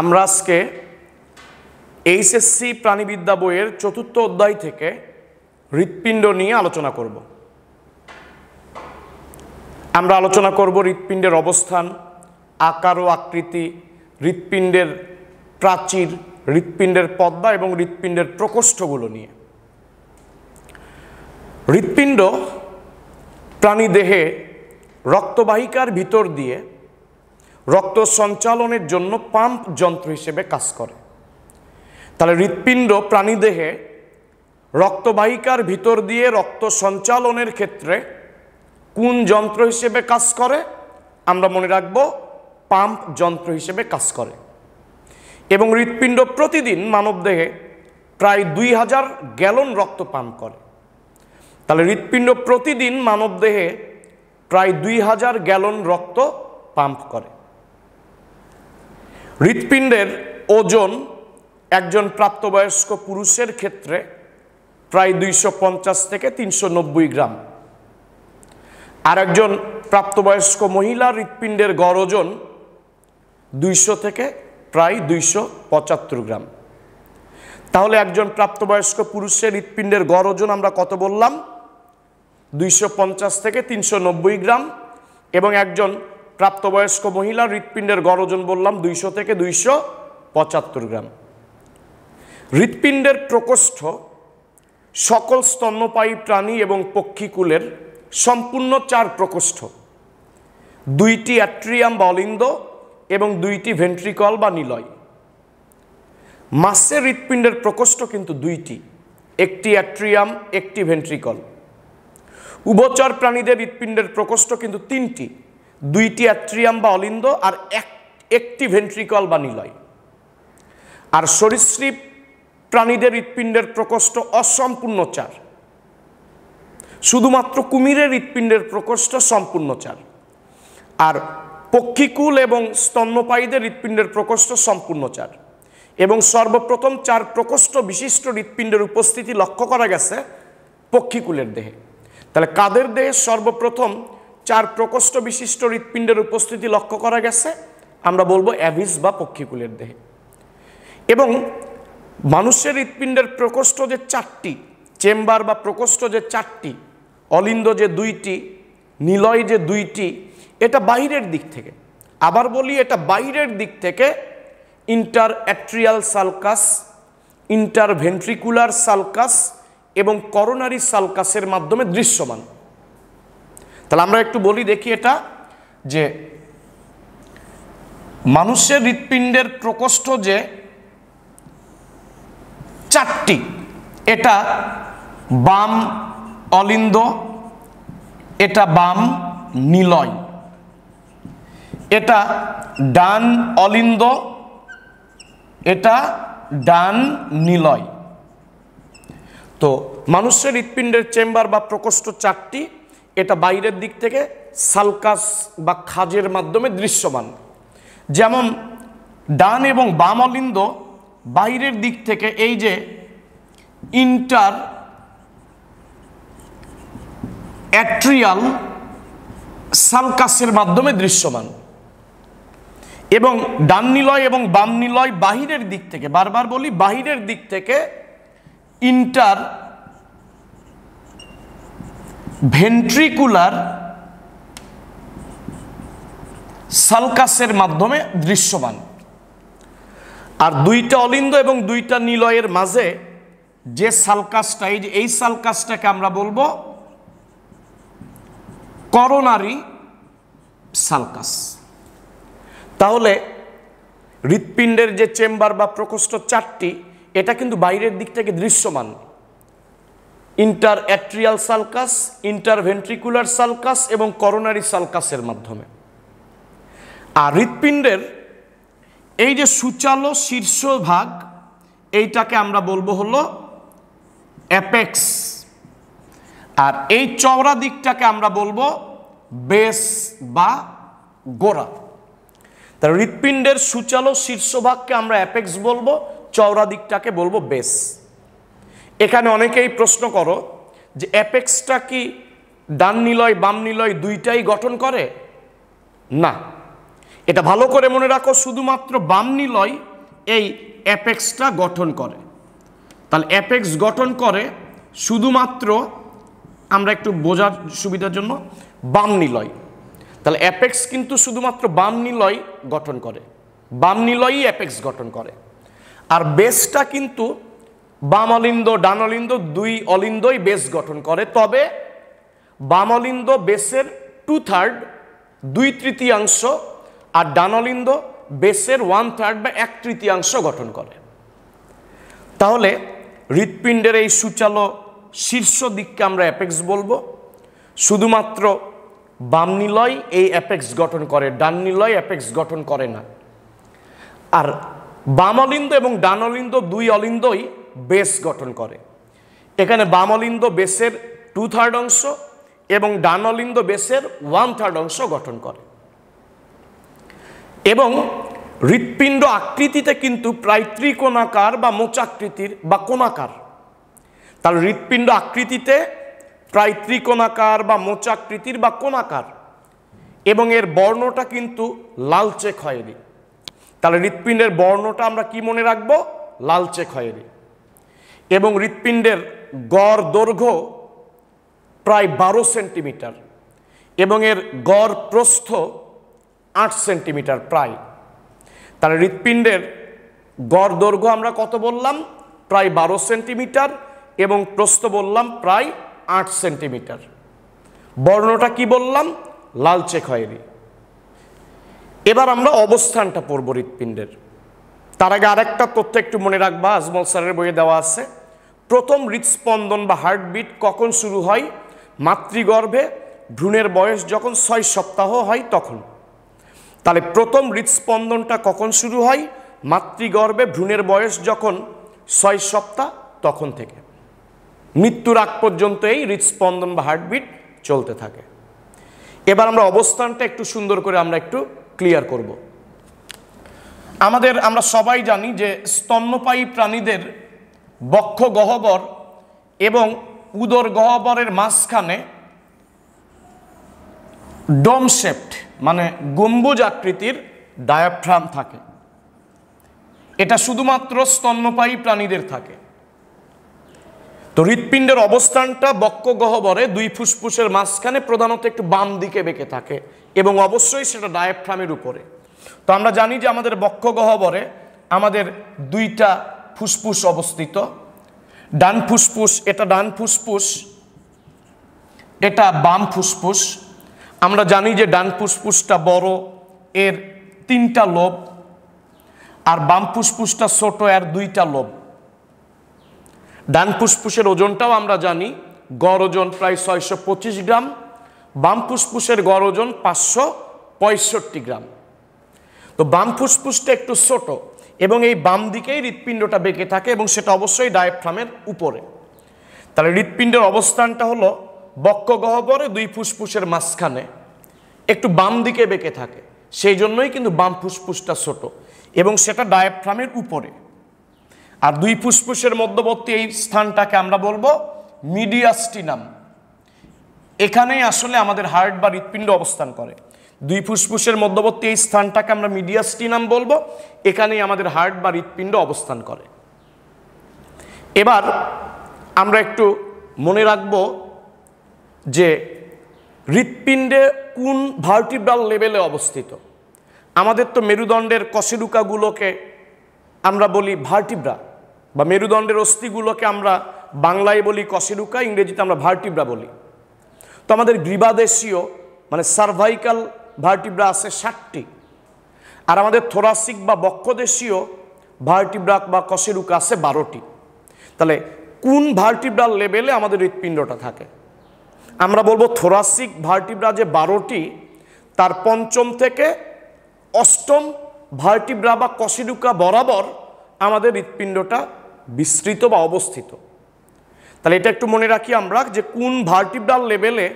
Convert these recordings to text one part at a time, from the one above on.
আমরা আজকে এইচএসসি প্রাণীবিদ্যা বইয়ের চতুর্থ অধ্যায় থেকে হৃৎপিণ্ড নিয়ে আলোচনা করব। আমরা আলোচনা করব হৃৎপিণ্ডের অবস্থান, আকার ও আকৃতি, হৃৎপিণ্ডের প্রাচীর, হৃৎপিণ্ডের পদ্মা এবং হৃৎপিণ্ডের প্রকোষ্ঠগুলো নিয়ে। হৃৎপিণ্ড প্রাণী দেহে রক্তবাহিকার ভিতর দিয়ে রক্ত সঞ্চালনের জন্য পাম্প যন্ত্র হিসেবে কাজ করে। তাহলে হৃৎপিণ্ড প্রাণীদেহে রক্তবাহিকার ভিতর দিয়ে রক্ত সঞ্চালনের ক্ষেত্রে কোন যন্ত্র হিসেবে কাজ করে? আমরা মনে রাখব পাম্প যন্ত্র হিসেবে কাজ করে। এবং হৃৎপিণ্ড প্রতিদিন মানবদেহে প্রায় দুই হাজার গ্যালন রক্ত পাম্প করে। তাহলে হৃৎপিণ্ড প্রতিদিন মানবদেহে প্রায় দুই হাজার গ্যালন রক্ত পাম্প করে। হৃৎপিণ্ডের ওজন একজন প্রাপ্তবয়স্ক পুরুষের ক্ষেত্রে প্রায় দুইশো পঞ্চাশ থেকে তিনশো নব্বই গ্রাম। আর একজন প্রাপ্তবয়স্ক মহিলা হৃৎপিণ্ডের গড় ওজন দুইশো থেকে প্রায় দুইশো পঁচাত্তর গ্রাম। তাহলে একজন প্রাপ্তবয়স্ক পুরুষের হৃৎপিণ্ডের গড় ওজন আমরা কত বললাম? দুইশো পঞ্চাশ থেকে তিনশো নব্বই গ্রাম এবং একজন প্রাপ্তবয়স্ক মহিলা হৃৎপিণ্ডের গড় ওজন বললাম দুইশো থেকে দুইশো পঁচাত্তর গ্রাম। হৃৎপিণ্ডের প্রকোষ্ঠ সকল স্তন্যপায়ী প্রাণী এবং পক্ষীকুলের সম্পূর্ণ চার প্রকোষ্ঠ, দুইটি অ্যাট্রিয়াম বা অলিন্দ এবং দুইটি ভেন্ট্রিকল বা নিলয়। মাসের হৃৎপিণ্ডের প্রকোষ্ঠ কিন্তু দুইটি, একটি অ্যাট্রিয়াম, একটি ভেন্ট্রিকল। উভচর প্রাণীদের হৃৎপিণ্ডের প্রকোষ্ঠ কিন্তু তিনটি। দুইটি অ্যাট্রিয়াম বা অলিন্দ আর এক, একটি ভেন্ট্রিকল বা নিলয়। আর সরীসৃপ প্রাণীদের হৃৎপিণ্ডের প্রকোষ্ঠ অসম্পূর্ণ চার। শুধুমাত্র কুমিরের হৃৎপিণ্ডের প্রকোষ্ঠ সম্পূর্ণ চার। আর পক্ষীকুল এবং স্তন্যপায়ীদের হৃৎপিণ্ডের প্রকোষ্ঠ সম্পূর্ণ চার। এবং সর্বপ্রথম চার প্রকোষ্ঠ বিশিষ্ট হৃৎপিণ্ডের উপস্থিতি লক্ষ্য করা গেছে পক্ষীকুলের দেহে। তাহলে কাদের দেহে সর্বপ্রথম চার প্রকোষ্ঠ বিশিষ্ট হৃৎপিণ্ডের উপস্থিতি লক্ষ্য করা গেছে। আমরা বলব অ্যাভিস বা পক্ষীকুলের দেহে। এবং মানুষের হৃৎপিণ্ডের প্রকোষ্ঠ যে চারটি, চেম্বার বা প্রকোষ্ঠ যে চারটি, অলিন্দ যে দুইটি, নিলয় যে দুইটি, এটা বাইরের দিক থেকে। আবার বলি এটা বাইরের দিক থেকে inter atrial sulcus interventricular sulcus এবং করোনারি সালকাসের মাধ্যমে দৃশ্যমান। তাহলে আমরা একটু বলি, দেখি এটা, যে মানুষের হৃৎপিণ্ডের প্রকোষ্ঠ যে চারটি, এটা বাম অলিন্দ, এটা বাম নিলয়, এটা ডান অলিন্দ, এটা ডান নিলয়। তো মানুষের হৃৎপিণ্ডের চেম্বার বা প্রকোষ্ঠ চারটি এটা বাইরের দিক থেকে সালকাস বা খাজের মাধ্যমে দৃশ্যমান। যেমন ডান এবং বাম অলিন্দ বাইরের দিক থেকে এই যে ইন্টার অ্যাট্রিয়াল সালকাসের মাধ্যমে দৃশ্যমান। এবং ডান নিলয় এবং বাম নিলয় বাহিরের দিক থেকে, বারবার বলি বাহিরের দিক থেকে ইন্টার ভেন্ট্রিকুলার সালকাসের মাধ্যমে দৃশ্যমান। আর দুইটা অলিন্দ এবং দুইটা নিলয়ের মাঝে যে সালকাসটা, এই যে, এই সালকাসটাকে আমরা বলব করোনারি সালকাস। তাহলে হৃৎপিণ্ডের যে চেম্বার বা প্রকোষ্ঠ চারটি, এটা কিন্তু বাইরের দিক থেকে দৃশ্যমান। Inter atrial sulcus interventricular sulcus এবং করোনারি সালকাসের মাধ্যমে। আর হৃৎপিণ্ডের এই যে সুচালো শীর্ষভাগ, এইটাকে আমরা বলব হলো অ্যাপেক্স। আর এই চওড়া দিকটাকে আমরা বলব বেস বা গোড়া। তার হৃৎপিণ্ডের সুচালো শীর্ষভাগকে আমরা অ্যাপেক্স বলব, চওড়া দিকটাকে বলব বেস। এখানে অনেকেই প্রশ্ন করো যে অ্যাপেক্সটা কি ডান নিলয়, বাম নিলয় দুইটাই গঠন করে? না। এটা ভালো করে মনে রাখো, শুধুমাত্র বাম নিলয় এই অ্যাপেক্সটা গঠন করে। তাহলে অ্যাপেক্স গঠন করে শুধুমাত্র আমরা একটু বোঝার সুবিধার জন্য বাম নিলয়। তাহলে অ্যাপেক্স কিন্তু শুধুমাত্র বাম নিলয় গঠন করে। বাম নিলয়ই অ্যাপেক্স গঠন করে। আর বেসটা কিন্তু বাম অলিন্দ ডান অলিন্দ দুই অলিন্দই বেস গঠন করে। তবে বাম অলিন্দ বেসের টু থার্ড দুই তৃতীয়াংশ আর ডান অলিন্দ বেসের ওয়ান থার্ড বা এক তৃতীয়াংশ গঠন করে। তাহলে হৃৎপিণ্ডের এই সুচালো শীর্ষ দিককে আমরা অ্যাপেক্স বলব। শুধুমাত্র বাম নিলয় এই অ্যাপেক্স গঠন করে ডান নিলয় অ্যাপেক্স গঠন করে না। আর বাম অলিন্দ এবং ডান অলিন্দ দুই অলিন্দই বেস গঠন করে। এখানে বাম অলিন্দ বেসের টু থার্ড অংশ এবং ডান অলিন্দ বেসের ওয়ান থার্ড অংশ গঠন করে। এবং হৃৎপিণ্ড আকৃতিতে কিন্তু প্রায় ত্রিকোণাকার বা মোচাকৃতির বা কোণাকার। তার হৃৎপিণ্ড আকৃতিতে প্রায় ত্রিকোণাকার বা মোচাকৃতির বা কোণাকার। এবং এর বর্ণটা কিন্তু লালচে খয়েরি। তাহলে হৃৎপিণ্ডের বর্ণটা আমরা কি মনে রাখব? লালচে খয়েরি। এবং হৃৎপিণ্ডের গড় দৈর্ঘ্য প্রায় বারো সেন্টিমিটার এবং এর গড় প্রস্থ আট সেন্টিমিটার প্রায়। তাহলে হৃৎপিণ্ডের গড় দৈর্ঘ্য আমরা কত বললাম? প্রায় বারো সেন্টিমিটার এবং প্রস্থ বললাম প্রায় আট সেন্টিমিটার। বর্ণটা কি বললাম? লালচে খয়েরি। এবার আমরা অবস্থানটা পড়ব হৃৎপিণ্ডের। তার আগে আরেকটা তথ্য একটু মনে রাখবা, আজমল স্যারের বইয়ে দেওয়া আছে। প্রথম হৃৎস্পন্দন বা হার্টবিট কখন শুরু হয়? মাতৃগর্ভে, ভ্রূণের বয়স যখন ছয় সপ্তাহ হয় তখন। তাহলে প্রথম হৃৎস্পন্দনটা কখন শুরু হয়? মাতৃগর্ভে, ভ্রূণের বয়স যখন ছয় সপ্তাহ তখন থেকে। মৃত্যুর আগ পর্যন্ত এই হৃৎস্পন্দন বা হার্টবিট চলতে থাকে। এবার আমরা অবস্থানটা একটু সুন্দর করে আমরা একটু ক্লিয়ার করব। আমাদের, আমরা সবাই জানি যে স্তন্যপায়ী প্রাণীদের বক্ষ গহ্বর এবং উদর গহ্বরের মাঝখানে ডোম শেপড মানে গম্বুজ আকৃতির ডায়াফ্রাম থাকে। এটা শুধুমাত্র স্তন্যপায়ী প্রাণীদের থাকে। তো হৃৎপিণ্ডের অবস্থানটা বক্ষ গহ্বরে দুই ফুসফুসের মাঝখানে প্রধানত একটু বাম দিকে বেঁকে থাকে এবং অবশ্যই সেটা ডায়াফ্রামের উপরে। তো আমরা জানি যে আমাদের বক্ষ গহ্বরে আমাদের দুইটা ফুসফুস অবস্থিত। ডান ফুসফুস, এটা ডান ফুসফুস, এটা বাম ফুসফুস। আমরা জানি যে ডান ফুসফুসটা বড়, এর তিনটা লোব, আর বাম ফুসফুসটা ছোট, এর দুইটা লোব। ডান ফুসফুসের ওজনটাও আমরা জানি, গড় ওজন প্রায় ছয়শো পঁচিশ গ্রাম, বাম ফুসফুসের গড় ওজন পাঁচশো পঁয়ষট্টি গ্রাম। তো বাম ফুসফুসটা একটু ছোট এবং এই বাম দিকেই হৃৎপিণ্ডটা বেঁকে থাকে এবং সেটা অবশ্যই ডায়াফ্রামের উপরে। তাহলে হৃৎপিণ্ডের অবস্থানটা হলো বক্ষ গহ্বরে দুই ফুসফুসের মাঝখানে। একটু বাম দিকে বেঁকে থাকে। সেই জন্যই কিন্তু বাম ফুসফুসটা ছোট এবং সেটা ডায়াফ্রামের উপরে। আর দুই ফুসফুসের মধ্যবর্তী এই স্থানটাকে আমরা বলব মিডিয়াস্টিনাম এখানেই আসলে আমাদের হার্ট বা হৃৎপিণ্ড অবস্থান করে। দুই ফুসফুসের মধ্যবর্তী এই স্থানটাকে আমরা মিডিয়াস্টিনাম বলব। এখানেই আমাদের হার্ট বা হৃৎপিণ্ড অবস্থান করে। এবার আমরা একটু মনে রাখব যে হৃৎপিণ্ডে কোন ভার্টিব্রাল লেভেলে অবস্থিত। আমাদের তো মেরুদণ্ডের কশেরুকাগুলোকে আমরা বলি ভার্টিব্রা বা মেরুদণ্ডের অস্থিগুলোকে আমরা বাংলায় বলি কশেরুকা, ইংরেজিতে আমরা ভার্টিব্রা বলি। তো আমাদের গ্রীবাদেশীয় মানে সার্ভাইকাল ভার্টিব্রা আছে ষাটটি। আর আমাদের থোরাসিক বা বক্ষদেশীয় ভার্টিব্রাক বা কশেরুকা আছে বারোটি। তাহলে কোন ভার্টিব্রাল লেভেলে আমাদের হৃৎপিণ্ডটা থাকে? আমরা বলব থোরাসিক ভার্টিব্রা যে বারোটি, তার পঞ্চম থেকে অষ্টম ভার্টিব্রা বা কশেরুকা বরাবর আমাদের হৃৎপিণ্ডটা বিস্তৃত বা অবস্থিত। তাহলে এটা একটু মনে রাখি আমরা যে কোন ভার্টিব্রাল লেভেলে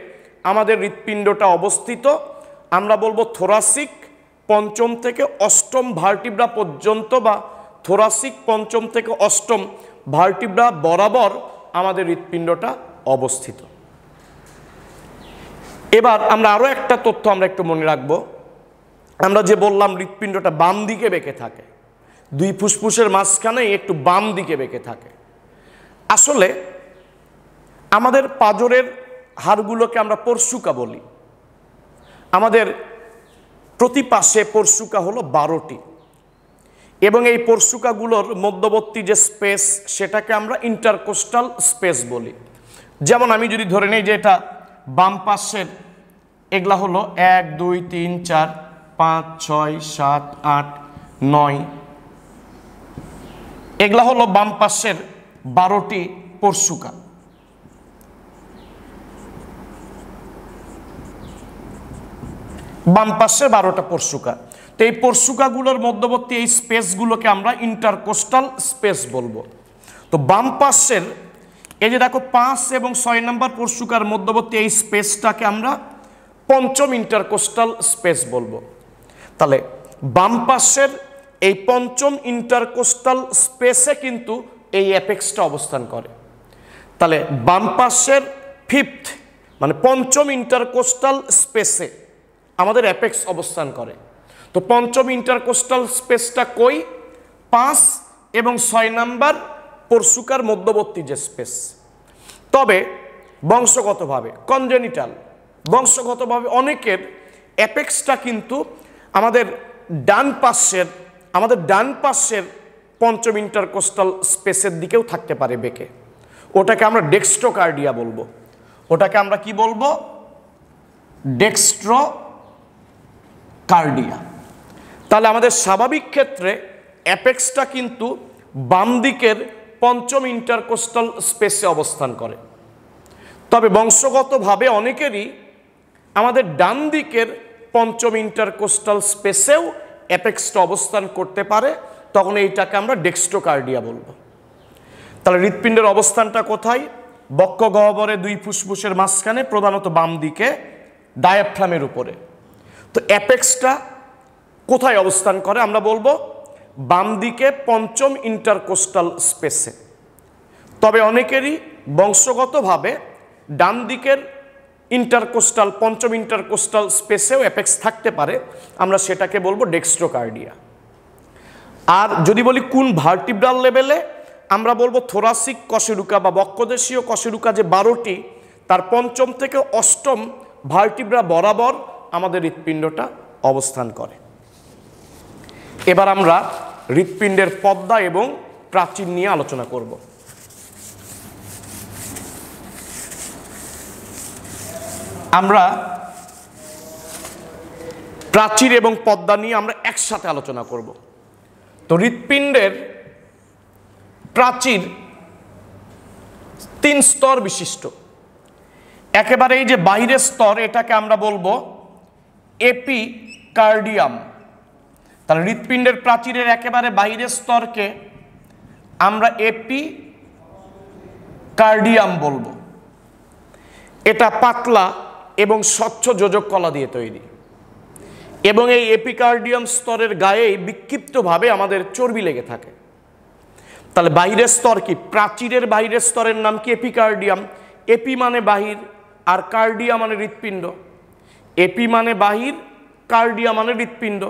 আমাদের হৃৎপিণ্ডটা অবস্থিত আমরা বলব থোরাসিক পঞ্চম থেকে অষ্টম ভার্টিব্রা পর্যন্ত বা থোরাসিক পঞ্চম থেকে অষ্টম ভার্টিব্রা বরাবর আমাদের হৃৎপিণ্ডটা অবস্থিত। এবার আমরা আরও একটা তথ্য আমরা একটু মনে রাখব। আমরা যে বললাম হৃৎপিণ্ডটা বাম দিকে বেঁকে থাকে, দুই ফুসফুসের মাঝখানে একটু বাম দিকে বেঁকে থাকে। আসলে আমাদের পাজরের হাড়গুলোকে আমরা পরশুকা বলি। আমাদের প্রতি পাশে পরশুকা হলো বারোটি। এবং এই পরশুকাগুলোর মধ্যবর্তী যে স্পেস, সেটাকে আমরা ইন্টারকোস্টাল স্পেস বলি। যেমন আমি যদি ধরে নিই যে এটা বাম পাশের, এগুলা হলো এক, দুই, তিন, চার, পাঁচ, ছয়, সাত, আট, নয়। এগুলা হলো বাম পাশের বারোটি পরশুকা। বাম পাশে বারোটা পরশুকা। তো এই পরশুকাগুলোর মধ্যবর্তী এই স্পেসগুলোকে আমরা ইন্টারকোস্টাল স্পেস বলব। তো বাম পাশের এই যে দেখো পাঁচ এবং ছয় নম্বর পরশুকার মধ্যবর্তী এই স্পেসটাকে আমরা পঞ্চম ইন্টারকোস্টাল স্পেস বলব। তাহলে বাম পাশের এই পঞ্চম ইন্টারকোস্টাল স্পেসে কিন্তু এই অ্যাপেক্সটা অবস্থান করে। তাহলে বাম পাশের ফিফথ মানে পঞ্চম ইন্টারকোস্টাল স্পেসে আমাদের অ্যাপেক্স অবস্থান করে। তো পঞ্চম ইন্টারকোস্টাল স্পেসটা কই? পাঁচ এবং ছয় নাম্বার পরশুকার মধ্যবর্তী যে স্পেস তবে বংশগতভাবে কনজেনিটাল বংশগতভাবে অনেকের অ্যাপেক্সটা কিন্তু আমাদের ডান পাশের, আমাদের ডান পাশের পঞ্চম ইন্টারকোস্টাল স্পেসের দিকেও থাকতে পারে বেঁকে। ওটাকে আমরা ডেক্সট্রোকার্ডিয়া বলব। ওটাকে আমরা কি বলব? Dextrocardia. তাহলে আমাদের স্বাভাবিক ক্ষেত্রে অ্যাপেক্সটা কিন্তু বাম দিকের পঞ্চম ইন্টারকোস্টাল স্পেসে অবস্থান করে। তবে বংশগতভাবে অনেকেরই আমাদের ডান দিকের পঞ্চম ইন্টারকোস্টাল স্পেসেও অ্যাপেক্সটা অবস্থান করতে পারে। তখন এইটাকে আমরা ডেক্সট্রোকার্ডিয়া বলব। তাহলে হৃৎপিণ্ডের অবস্থানটা কোথায়? বক্ষ গহ্বরে দুই ফুসফুসের মাঝখানে, প্রধানত বাম দিকে, ডায়াফ্রামের উপরে। তো অ্যাপেক্সটা কোথায় অবস্থান করে? আমরা বলব বাম দিকে পঞ্চম ইন্টারকোস্টাল স্পেসে। তবে অনেকেরই বংশগতভাবে ডান দিকের ইন্টারকোস্টাল, পঞ্চম ইন্টারকোস্টাল স্পেসেও অ্যাপেক্স থাকতে পারে। আমরা সেটাকে বলব ডেক্সট্রোকার্ডিয়া। আর যদি বলি কোন ভার্টিব্রাল লেভেলে, আমরা বলব থোরাসিক কশেরুকা বা বক্ষদেশীয় কশেরুকা যে বারোটি, তার পঞ্চম থেকে অষ্টম ভার্টিব্রা বরাবর আমাদের হৃৎপিণ্ডটা অবস্থান করে। এবার আমরা হৃৎপিণ্ডের পদ্মা এবং প্রাচীর নিয়ে আলোচনা করব। আমরা প্রাচীর এবং পদ্মা নিয়ে আমরা একসাথে আলোচনা করব। তো হৃৎপিণ্ডের প্রাচীর তিন স্তর বিশিষ্ট। একেবারে এই যে বাইরের স্তর, এটাকে আমরা বলব এপি কার্ডিয়াম তাহলে হৃৎপিণ্ডের প্রাচীরের একেবারে বাইরের স্তরকে আমরা এপি কার্ডিয়াম বলব। এটা পাতলা এবং স্বচ্ছ যোজক কলা দিয়ে তৈরি। এবং এই এপিকার্ডিয়াম স্তরের গায়েই বিক্ষিপ্তভাবে আমাদের চর্বি লেগে থাকে। তাহলে বাইরের স্তর কি? প্রাচীরের বাইরের স্তরের নাম কি এপিকার্ডিয়াম? এপি মানে বাহির, আর কার্ডিয়া মানে হৃৎপিণ্ড। এপি মানে বাহির, কার্ডিয়া মানে হৃৎপিণ্ড।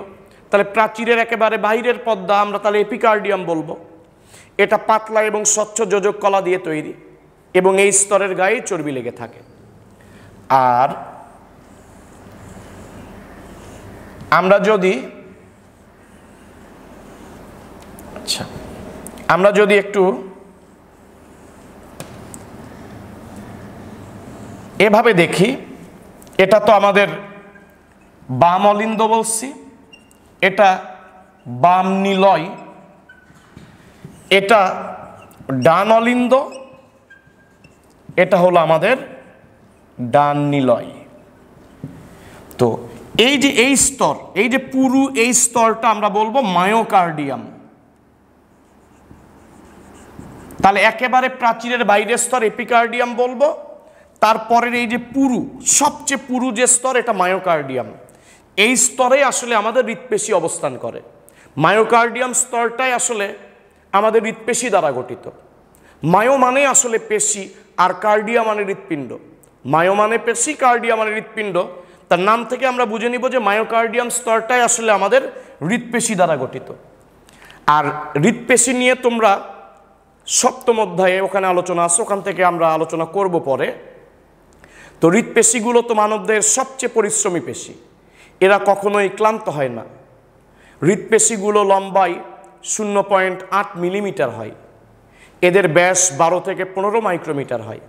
তাহলে প্রাচীরের একেবারে বাহিরের পদ্মা, আমরা তাহলে এপিকার্ডিয়াম বলব। এটা পাতলা এবং স্বচ্ছ যোজক কলা দিয়ে তৈরি এবং এই স্তরের গায়ে চর্বি লেগে থাকে। আর আমরা যদি আচ্ছা আমরা যদি একটু এভাবে দেখি এটা তো আমাদের বাম অলিন্দ বলছি, এটা বাম নিলয় এটা ডান অলিন্দ এটা হলো আমাদের ডান নিলয় তো এই যে এই স্তর, এই যে পুরু এই স্তরটা আমরা বলব মায়োকার্ডিয়াম। তাহলে একেবারে প্রাচীরের বাইরের স্তর এপিকার্ডিয়াম বলব তারপরের এই যে পুরু, সবচেয়ে পুরু যে স্তর, এটা মায়োকার্ডিয়াম। এই স্তরে আসলে আমাদের হৃৎপেশি অবস্থান করে। মায়োকার্ডিয়াম স্তরটাই আসলে আমাদের হৃৎপেশি দ্বারা গঠিত। মায়ো মানে আসলে পেশি, আর কার্ডিয়া মানে হৃৎপিণ্ড। মায়ো মানে পেশি, কার্ডিয়া মানে হৃৎপিণ্ড। তার নাম থেকে আমরা বুঝে নিব যে মায়োকার্ডিয়াম স্তরটাই আসলে আমাদের হৃৎপেশি দ্বারা গঠিত। আর হৃৎপেশি নিয়ে তোমরা সপ্তম অধ্যায়ে ওখানে আলোচনা আছে, ওখান থেকে আমরা আলোচনা করব পরে। তো হৃৎপেশিগুলো তো মানবদের সবচেয়ে পরিশ্রমী পেশি। এরা কখনোই ক্লান্ত হয় না। হৃৎপেশিগুলো লম্বায় শূন্য পয়েন্ট আট মিলিমিটার হয়। এদের ব্যাস বারো থেকে পনেরো মাইক্রোমিটার হয়।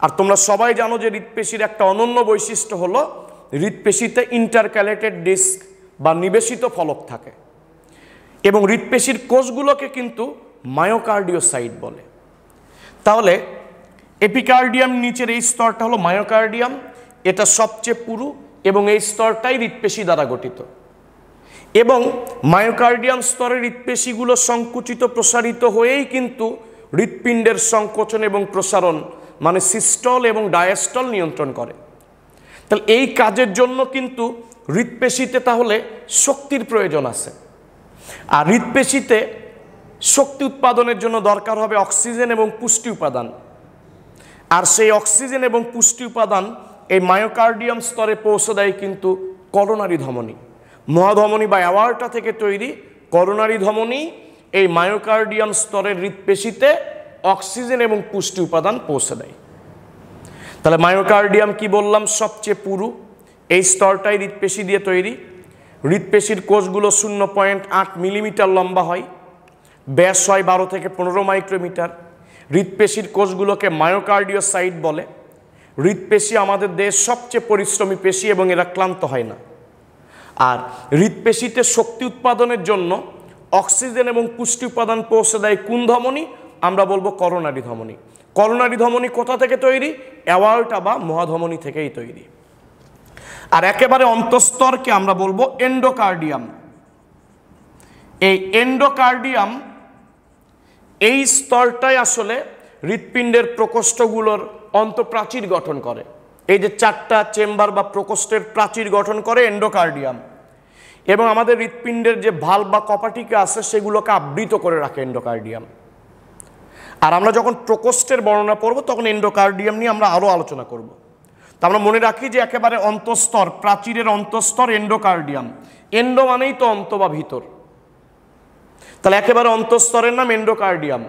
আর তোমরা সবাই জানো যে হৃৎপেশির একটা অনন্য বৈশিষ্ট্য হলো, হৃৎপেশিতে ইন্টারক্যালেটেড ডিস্ক বা নিবেশিত ফলক থাকে। এবং হৃৎপেশির কোষগুলোকে কিন্তু মায়োকার্ডিওসাইট বলে। তাহলে এপিকার্ডিয়াম নিচের এই স্তরটা হলো মায়োকার্ডিয়াম, এটা সবচেয়ে পুরু এবং এই স্তরটাই হৃৎপেশি দ্বারা গঠিত। এবং মায়োকার্ডিয়াম স্তরের হৃৎপেশিগুলো সংকুচিত, প্রসারিত হয়েই কিন্তু হৃৎপিণ্ডের সংকোচন এবং প্রসারণ মানে সিস্টল এবং ডায়াস্টল নিয়ন্ত্রণ করে। তাহলে এই কাজের জন্য কিন্তু হৃৎপেশিতে তাহলে শক্তির প্রয়োজন আছে। আর হৃৎপেশিতে শক্তি উৎপাদনের জন্য দরকার হবে অক্সিজেন এবং পুষ্টি উপাদান। আর সেই অক্সিজেন এবং পুষ্টি উপাদান এই মায়োকার্ডিয়াম স্তরে পৌঁছে দেয় কিন্তু করোনারি ধমনী। মহাধমনী বা অ্যাওয়ার্টা থেকে তৈরি করোনারি ধমনী এই মায়োকার্ডিয়াম স্তরের হৃৎপেশিতে অক্সিজেন এবং পুষ্টি উপাদান পৌঁছে দেয়। তাহলে মায়োকার্ডিয়াম কি বললাম? সবচেয়ে পুরু। এই স্তরটাই হৃৎপেশি দিয়ে তৈরি। হৃৎপেশির কোষগুলো শূন্য পয়েন্ট আট মিলিমিটার লম্বা হয়। ব্যাস হয় বারো থেকে পনেরো মাইক্রোমিটার। হৃৎপেশির কোষগুলোকে মায়োকার্ডিও মায়োকার্ডিওসাইট বলে। হৃৎপেশি আমাদের দেশ সবচেয়ে পরিশ্রমী পেশি এবং এরা ক্লান্ত হয় না। আর হৃৎপেশিতে শক্তি উৎপাদনের জন্য অক্সিজেন এবং পুষ্টি উপাদান পৌঁছে দেয় কোন ধমনী? আমরা বলব করোনারি ধমনী। করোনারি ধমনী কোথা থেকে তৈরি? অ্যাওয়ার্টা বা মহাধমনী থেকেই তৈরি। আর একেবারে অন্তঃস্তরকে আমরা বলব এন্ডোকার্ডিয়াম। এই এন্ডোকার্ডিয়াম এই স্তরটাই আসলে হৃৎপিণ্ডের প্রকোষ্ঠগুলোর অন্তঃপ্রাচীর গঠন করে। এই যে চারটা চেম্বার বা প্রকোষ্ঠের প্রাচীর গঠন করে এন্ডোকার্ডিয়াম এবং আমাদের হৃৎপিণ্ডের যে ভালো বা কপাটিকা আছে, সেগুলোকে আবৃত করে রাখে এন্ডোকার্ডিয়াম আর আমরা যখন প্রকোষ্ঠের বর্ণনা পড়ব, তখন এন্ডোকার্ডিয়াম নিয়ে আমরা আরও আলোচনা করব। তা আমরা মনে রাখি যে একেবারে অন্তঃস্তর, প্রাচীরের অন্তঃস্তর এন্ডোকার্ডিয়াম এন্ডো মানেই তো অন্ত বা ভিতর। তাহলে একেবারে অন্তঃস্তরের নাম এন্ডোকার্ডিয়াম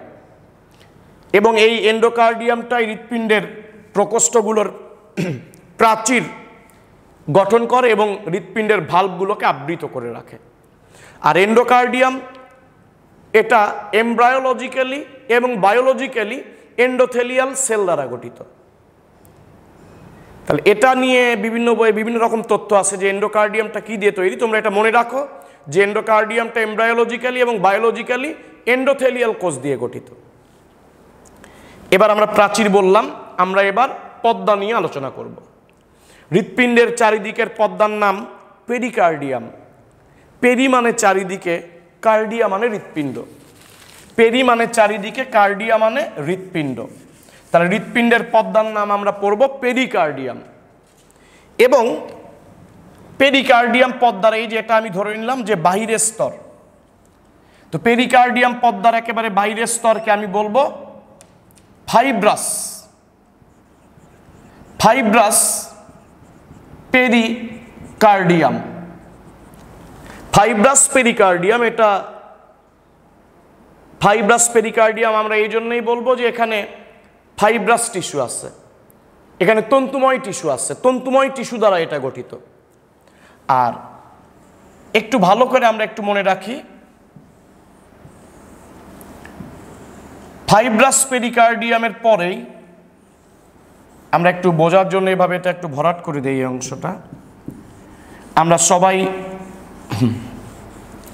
এবং এই এন্ডোকার্ডিয়ামটাই হৃৎপিণ্ডের প্রকোষ্ঠগুলোর প্রাচীর গঠন করে এবং হৃৎপিণ্ডের ভাল্বগুলোকে আবৃত করে রাখে। আর এন্ডোকার্ডিয়াম এটা এমব্রায়োলজিক্যালি এবং বায়োলজিক্যালি এন্ডোথেলিয়াল সেল দ্বারা গঠিত। তাহলে এটা নিয়ে বিভিন্ন বইয়ে বিভিন্ন রকম তথ্য আছে যে এন্ডোকার্ডিয়ামটা কী দিয়ে তৈরি, তোমরা এটা মনে রাখো যে এন্ডোকার্ডিয়ামটা এমব্রায়োলজিক্যালি এবং বায়োলজিক্যালি এন্ডোথেলিয়াল কোষ দিয়ে গঠিত। এবার আমরা প্রাচীর বললাম, আমরা এবার পদ্মা নিয়ে আলোচনা করব। হৃৎপিণ্ডের চারিদিকের পদ্মার নাম পেরিকার্ডিয়াম পেরি মানে চারিদিকে কার্ডিয়া মানে হৃৎপিণ্ড। পেরি মানে চারিদিকে কার্ডিয়া মানে হৃৎপিণ্ড। তাহলে হৃৎপিণ্ডের পদ্মার নাম আমরা পড়ব পেরিকার্ডিয়াম এবং পেরিকার্ডিয়াম পদ্মার এই যে এটা আমি ধরে নিলাম যে বাহিরের স্তর। তো পেরিকার্ডিয়াম পদ্মার একেবারে বাইরের স্তরকে আমি বলব fibrous. Fibrous pericardium fibrous pericardium এটা ফাইব্রাস পেরিকার্ডিয়াম আমরা এই জন্যই বলব যে এখানে ফাইব্রাস টিস্যু আছে। এখানে তন্তুময় টিস্যু আছে। তন্তুময় টিস্যু দ্বারা এটা গঠিত। আর একটু ভালো করে আমরা একটু মনে রাখি ফাইব্রাস পেরিকার্ডিয়ামের পরেই আমরা একটু বোঝার জন্য এভাবে এটা একটু ভরাট করে দিই এই অংশটা। আমরা সবাই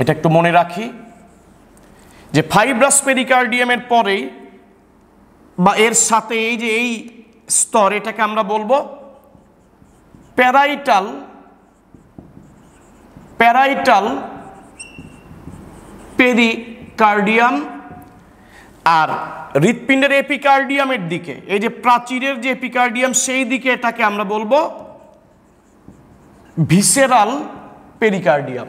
এটা একটু মনে রাখি যে ফাইব্রাস পেরিকার্ডিয়ামের পরেই বা এর সাথে এই যে এই স্তর, এটাকে আমরা বলব প্যারাইটাল প্যারাইটাল পেরিকার্ডিয়াম আর হৃৎপিণ্ডের এপিকার্ডিয়ামের দিকে, এই যে প্রাচীরের যে এপিকার্ডিয়াম, সেই দিকে এটাকে আমরা বলব ভিসেরাল পেরিকার্ডিয়াম।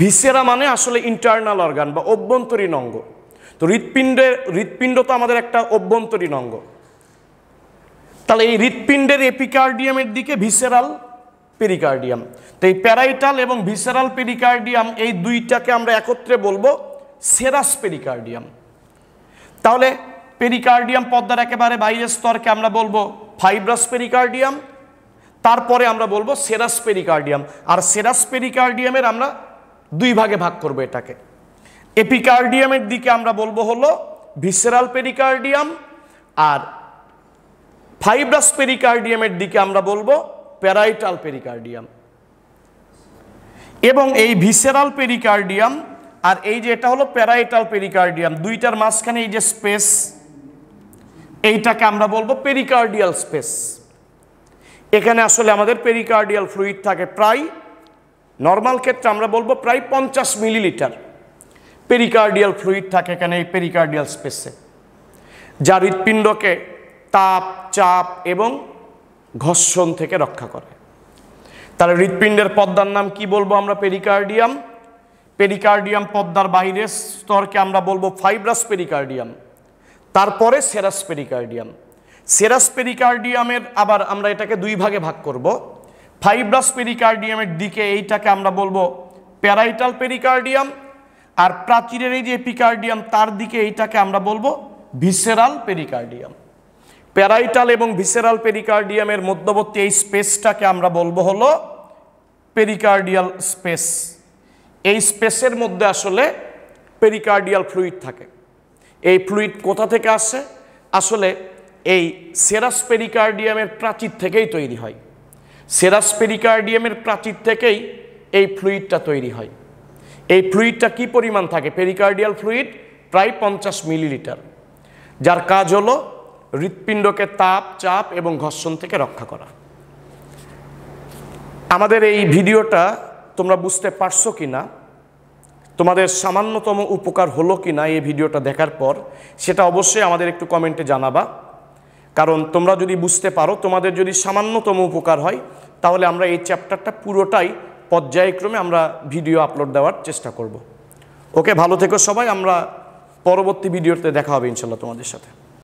ভিসেরা মানে আসলে ইন্টারনাল অর্গান বা অভ্যন্তরীণ অঙ্গ। তো হৃৎপিণ্ডের, হৃৎপিণ্ড তো আমাদের একটা অভ্যন্তরীণ অঙ্গ। তাহলে এই হৃৎপিণ্ডের এপিকার্ডিয়ামের দিকে ভিসেরাল পেরিকার্ডিয়াম। তো এই প্যারাইটাল এবং ভিসেরাল পেরিকার্ডিয়াম, এই দুইটাকে আমরা একত্রে বলব সেরাস পেরিকার্ডিয়াম। তাহলে পেরিকার্ডিয়াম পদ্মার একেবারে বাইরের স্তরকে আমরা বলব ফাইব্রাস পেরিকার্ডিয়াম, তারপরে আমরা বলব সেরাস পেরিকার্ডিয়াম। আর সেরাস পেরিকার্ডিয়ামের আমরা দুই ভাগে ভাগ করব এটাকে। এপিকার্ডিয়ামের দিকে আমরা বলব হলো ভিসেরাল পেরিকার্ডিয়াম আর ফাইব্রাস পেরিকার্ডিয়ামের দিকে আমরা বলব প্যারাইটাল পেরিকার্ডিয়াম এবং এই ভিসেরাল পেরিকার্ডিয়াম আর এই যে এটা হলো প্যারাইটাল পেরিকার্ডিয়াম দুইটার মাঝখানে এই যে স্পেস এইটাকে আমরা বলব পেরিকার্ডিয়াল স্পেস এখানে আসলে আমাদের পেরিকার্ডিয়াল ফ্লুইড থাকে প্রায় নর্মাল ক্ষেত্রে আমরা বলব প্রায় পঞ্চাশ মিলিলিটার পেরিকার্ডিয়াল ফ্লুইড থাকে এখানে এই পেরিকার্ডিয়াল স্পেসে যা হৃৎপিণ্ডকে তাপ, চাপ এবং ঘর্ষণ থেকে রক্ষা করে। তাহলে হৃৎপিণ্ডের পদ্মার নাম কি বলব আমরা? পেরিকার্ডিয়াম পেরিকার্ডিয়াম পদ্মার বাইরের স্তরকে আমরা বলব ফাইব্রাস পেরিকার্ডিয়াম তারপরে সেরাস পেরিকার্ডিয়াম সেরাস পেরিকার্ডিয়ামের আবার আমরা এটাকে দুই ভাগে ভাগ করব। ফাইব্রাস পেরিকার্ডিয়ামের দিকে এইটাকে আমরা বলব প্যারাইটাল পেরিকার্ডিয়াম আর প্রাচীরের এই যে এপিকার্ডিয়াম, তার দিকে এইটাকে আমরা বলব ভিসেরাল পেরিকার্ডিয়াম। প্যারাইটাল এবং ভিসেরাল পেরিকার্ডিয়ামের মধ্যবর্তী এই স্পেসটাকে আমরা বলব হলো পেরিকার্ডিয়াল স্পেস। এই স্পেসের মধ্যে আসলে পেরিকার্ডিয়াল ফ্লুইড থাকে। এই ফ্লুইড কোথা থেকে আসে? আসলে এই সেরাস পেরিকার্ডিয়ামের প্রাচীর থেকেই তৈরি হয়। সেরাস পেরিকার্ডিয়ামের প্রাচীর থেকেই এই ফ্লুইডটা তৈরি হয়। এই ফ্লুইডটা কি পরিমাণ থাকে? পেরিকার্ডিয়াল ফ্লুইড প্রায় পঞ্চাশ মিলিলিটার যার কাজ হলো হৃৎপিণ্ডকে তাপ, চাপ এবং ঘর্ষণ থেকে রক্ষা করা। আমাদের এই ভিডিওটা তোমরা বুঝতে পারছ কি না তোমাদের সামান্যতম উপকার হলো কি না এই ভিডিওটা দেখার পর? সেটা অবশ্যই আমাদের একটু কমেন্টে জানাবা। কারণ তোমরা যদি বুঝতে পারো, তোমাদের যদি সামান্যতম উপকার হয়, তাহলে আমরা এই চ্যাপ্টারটা পুরোটাই পর্যায়ক্রমে আমরা ভিডিও আপলোড দেওয়ার চেষ্টা করব। ওকে, ভালো থেকো সবাই, আমরা পরবর্তী ভিডিওতে দেখা হবে ইনশাল্লাহ তোমাদের সাথে।